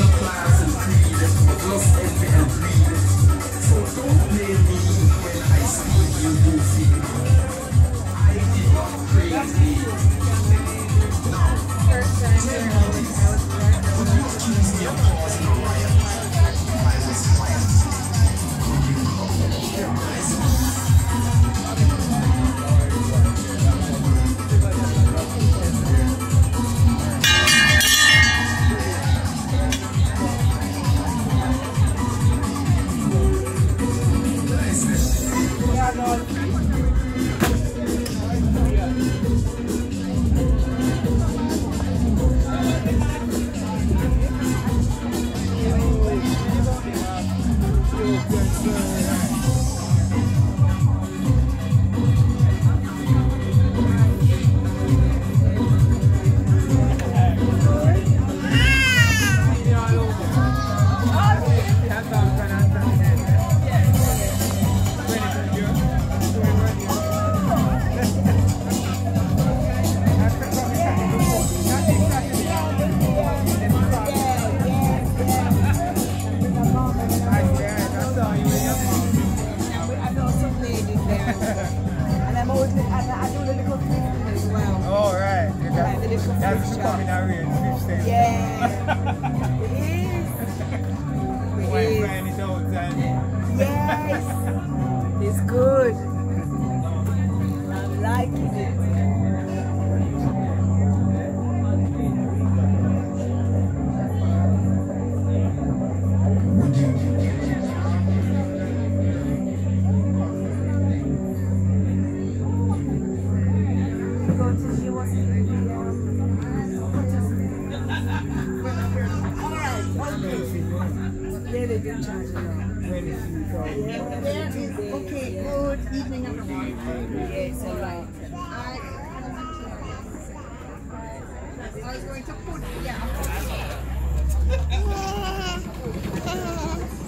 I all That's, little that's thrift becoming shop. a real fish. Yeah. it is. It is. find it out and Yes. It's good. Okay, good evening everyone. Yes, all right. I was going to put, yeah.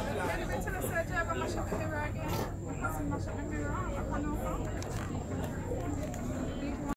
Can you wait till I said, yeah, but my shopping here again? Because my shopping I can't know.